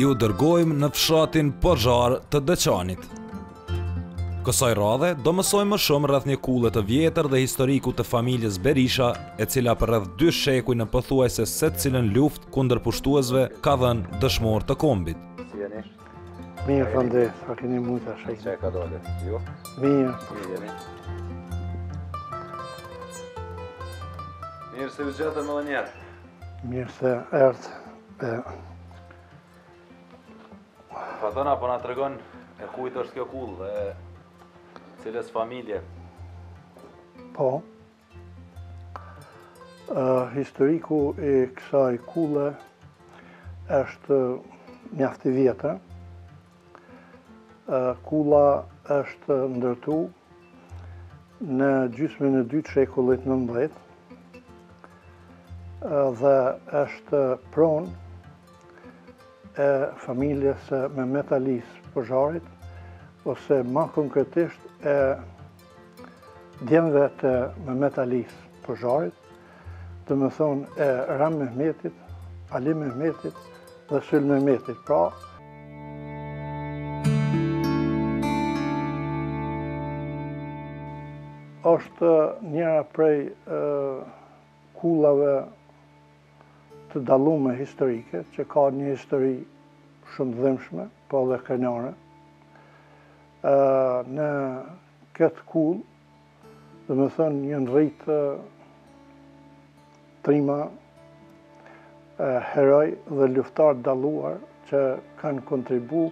Ju dërgojmë në fshatin Pozhar të Deçanit. Kësaj radhe, do të mësojmë më shumë rrëth një kulle të vjetër dhe historikut të familjes Berisha, e cila për rreth dy shekuj në pothuajse secilën luftë kundër pushtuesve ka dhënë dëshmorë të kombit. Mirë, fënde, sa keni mujtë a shajtë. Qaj ka dole, jo? Mirë. Mirë, jemi. Mirë se u gjetëm edhe një herë. Mirë se erdhët. E... Faton, a po na tregon e kujt është kjo kullë dhe cilës familje. Po. Historiku i kësaj kulle është mjaft i vjetër. Kulla është ndërtu në gjysmën e dytë të shekullit nëntëmbëdhjetë dhe është pronë e familjes Mehmet Alisë Pozharit ose ma konkretisht e Djemve të Mehmet Alisë Pozharit, domethënë e Ram Mehmetit, Ali Mehmetit dhe Sylë Mehmetit. Pra, është njëra prej kullave të dallume historike, që ka një histori shumë të dhemshme, po dhe krenore, Në këtë kullë, domethënë janë rritë trima heronj dhe luftëtarë të dalluar që kanë kontribu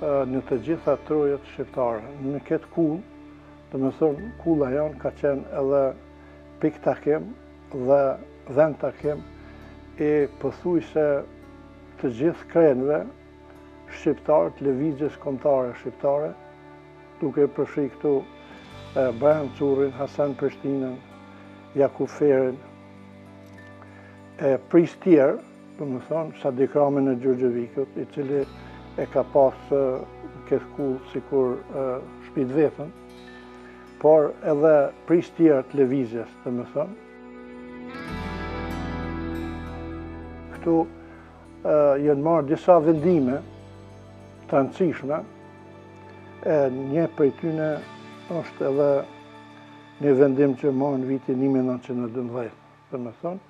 në të gjitha trojet shqiptare. Në këtë kullë, domethënë, kulla jonë ka qenë edhe pikëtakim dhe vendtakim i pothuajse të gjithë krenëve shqiptarë të Lëvizjes Kombëtare Shqiptare, duke përfshirë këtu Bajram Currin, Hasan Prishtinën, Jakup Ferin, e prijës tjerë, domethënë, Sadik Ramën e Gjurgjevikut, i cili e ka pasë këtë kullë sikur shpi të veten, por edhe prijës tjerë të lëvizjes, domethënë. Këtu Janë marrë disa vendime të rëndësishme, e një prej tyne është edhe një vendim që merret në vitin 1912, domethonë,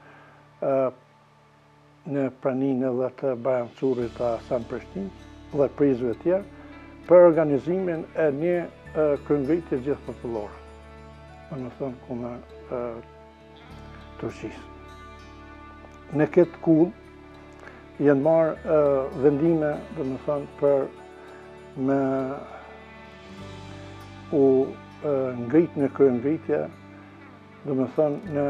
në praninë edhe të Bajram Currit, të Hasan Prishtinës dhe prijësve tjerë, për organizimin e një kryengritje gjithëpopullore. Domethonë, kundër Turqisë. Në këtë kullë, janë marrë vendime, domethonë, për me u ngritë në kryengritje, domethonë, në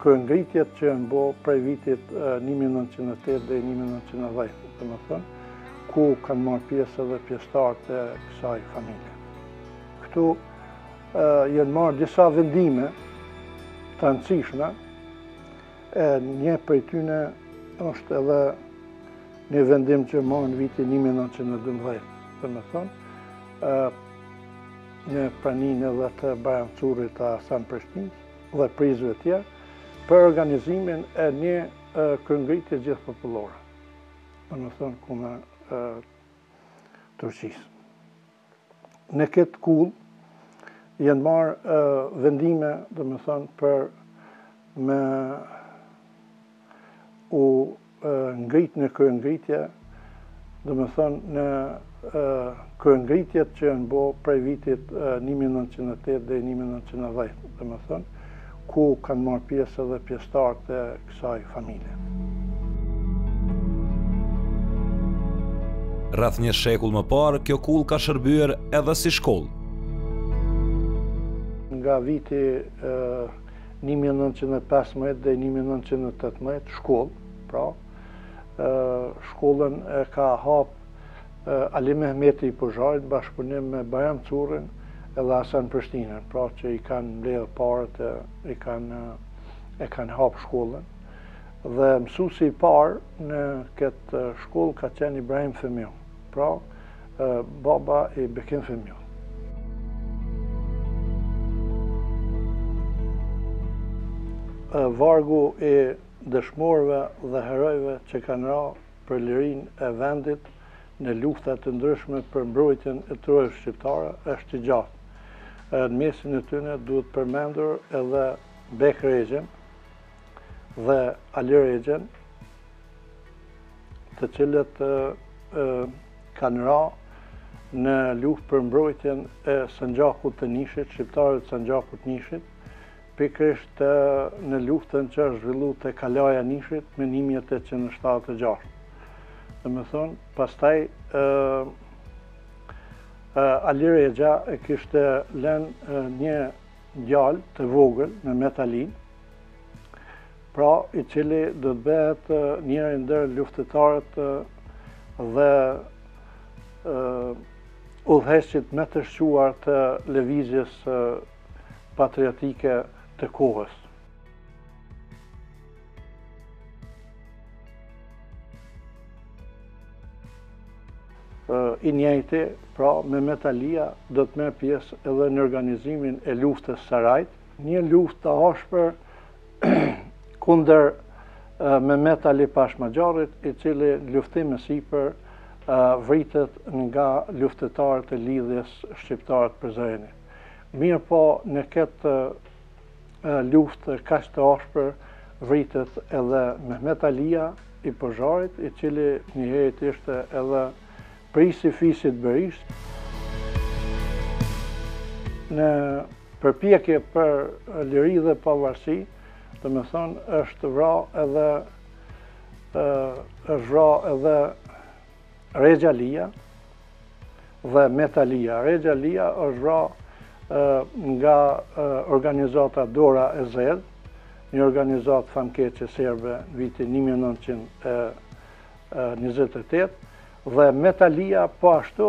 kryengritjet që janë bo prej vitit 1908 dhe 1910, domethonë, ku kanë marrë pjesë edhe pjesëtarë të kësaj familje. Këtu, Janë marrë disa vendime të rëndësishme, e një prej tyne është edhe një vendim që merret në vitin 1912, domethonë, në praninë edhe të Bajram Currit, të Hasan Prishtinës dhe prijësve tjerë, për organizimin e një kryengritje gjithëpopullore, domethonë, kundër Turqisë. në këtë kullë janë marrë vendime, domethonë, për me u ngrit në kryengritje, domethonë, në kryengritjet që janë bo prej vitit 1908 dhe 1910, domethonë, ku kanë marrë pjesë edhe pjesëtarë të kësaj familje. Rreth një shekull më parë, kjo kullë ka shërbyer edhe si shkollë. Nga viti 1915 dhe 1918, shkollë, pra, shkollën e ka hapë Ali Mehmeti i Puzhajt, bashkëpunim me Bajram Currin edhe Hasan Prishtinën, pra që i kanë mbledhë paret e i kanë e kanë hapë shkollën, dhe mësusi i parë në këtë shkollë ka qenë Ibrahim Fehmiu, pra babai i Bekim Fehmiut. Vargu i dëshmorëve dhe herojve që kanë ra për lirinë e vendit në lufta të ndryshme për mbrojtjen e trojeve shqiptare është i gjatë. Në mesin e tyre duhet përmendur edhe Bek Rexhën dhe Ali Rexhën, të cilët kanë ra në luftë për mbrojtjen e Sanxhakut të Nishit, shqiptarët e Sanxhakut të Nishit, pikërisht në luftën që është zhvillu te Kalaja e Nishit me 1876. Domethënë, pastaj Ali Rexha e kishte lën një djalë të vogël Mehmet Alinë, pra i cili do të bëhet njëri ndër luftetarët dhe udhëheqësit më të shquar të lëvizjes patriotike të kohës. i njëjti, pra Mehmet Alia, do të merr pjesë edhe në organizimin e luftës Sarajit, një luftë të ashpër kundër Mehmet Ali Pashë Maxharit, i cili në luftim e sipër vritet nga luftetarët e Lidhjes Shqiptare të Prizrenit. Mirëpo në këtë luftë kaq të ashpër vritet edhe Mehmet Alia i Pozharit, i cili njëherit ishte edhe prijësi i fisit Berishë. Në përpjekje për liri dhe pavarësi, domethënë, është vra edhe është vra edhe Rexh Alia dhe Met Alia. Rexh Alia është vra nga organizata Dora e Zezë, një organizatë famkeqe serbe në vitin 1928, dhe Met Alia po ashtu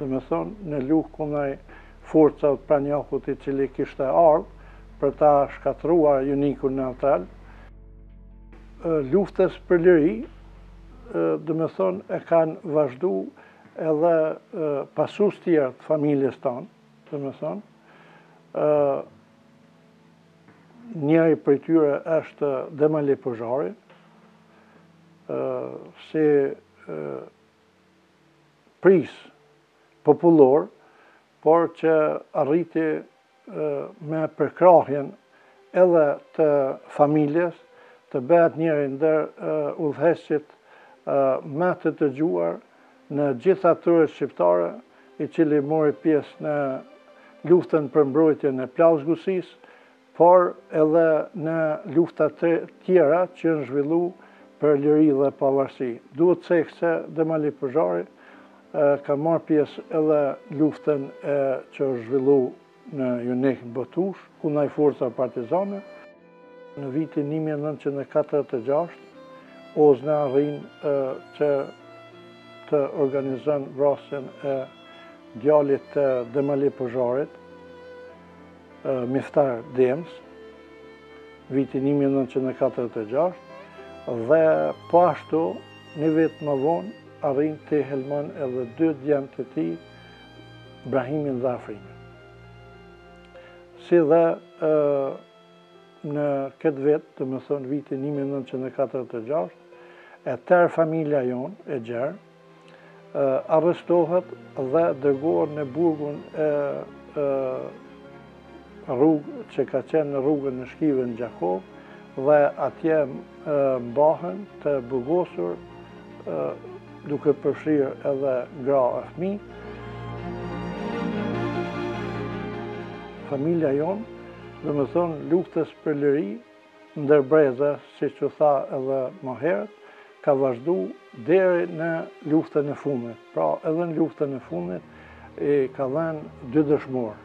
Domethënë, në luftë kundër forcave të panjohura i cili kishte ardhë për ta shkatrua Junikun neutral. Luftën për liri, domethënë, e kanë vazhdu edhe pasues tjerë të familjes tonë, domethënë, njëri prej tyre është Demë Ali Pozhari, si prijës popullor, por që arriti me përkrahjen edhe të familjes, të bëhet njëri ndër udhëheqësit më të dëgjuar në gjitha trevat shqiptare, i cili mori pjesë në luftën për mbrojtjen e Plavë-Gusisë, por edhe në lufta të tjera që janë zhvillu për liri dhe pavarësi. Duhet cek se Demë Ali Pozhari ka marrë pjesë edhe luftën që është zhvillu në Junik Botushë, kundër forcave partizane. Në vitin 1946, Ozna arrin që të organizon vrasjen e djalit të Demë Ali Pozharit, Miftar Demës, vitin 1946, dhe po ashtu një vit më vonë arrin t'i helmon edhe dy djem të tij, Brahimin dhe Afrimin. Si dhe në këtë vit, domethënë vitin 1946, e tërë familja jonë e gjerë, arrestohet dhe dërgohet në burgun e rrugë që ka qenë në rrugën e Shkive në Gjakovë dhe atje mbahen të burgosur duke përfshirë edhe gra e fmi. Familja jonë, domethënë, luftës për liri, ndër breza, siç u tha edhe më herët, ka vazhdu deri në luftën e fundit. Pra, edhe në luftën e fundit, i ka dhënë dy dëshmorë.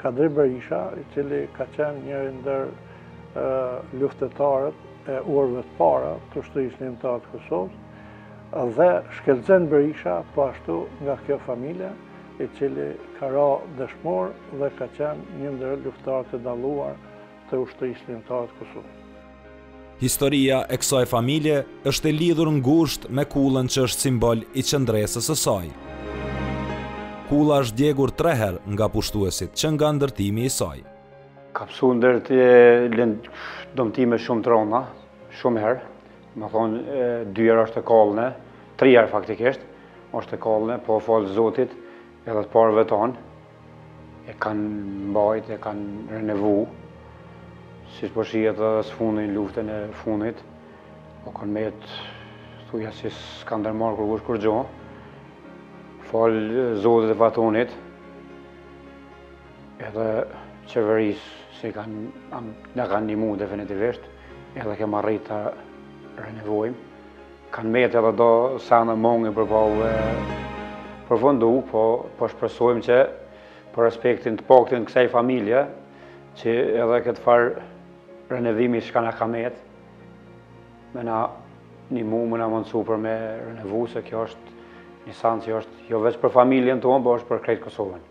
Kadri Berisha, i cili ka qenë njëri ndër luftëtarët e orëve të para të Ushtrisë Çlirimtare të Kosovës, dhe Shkelzen Berisha, po ashtu nga kjo familje, i cili ka ra dëshmor dhe ka qenë një ndër luftëtarët e dalluar të Ushtrisë Çlirimtare të Kosovës. Historia e kësaj familje është e lidhur ngushtë me kullën që është simbol i qëndresës së saj. Kulla është djegur tre herë nga pushtuesit që nga ndërtimi i saj. Ka pësu ndërti e lëndë dëmtime shumë të rënda, shumë herë. Domethënë, dy herë është e kallne, tri herë faktikisht, është e kallne, po falë zotit edhe të parëve tonë, e kanë mbajt, e kanë renevu, siç po shihet edhe së fundi luftën e fundit, o kanë met thuja se s'ka ndërmarrë kurkush kurgjo, falë zotit e Fatonit, edhe qeverisë që na kanë nihmu definitivisht, edhe kem arrit ta renevojmë, Kanë met edhe do sene mung i për pa u përfundu po po shpresojmë që për respektin të paktën kësaj familje që edhe këtë farë renevimi shka na ka met me na nihmu me na mundësu për me renevu se kjo është një sen që është jo veç për familjen tonë, po është për krejt Kosovën.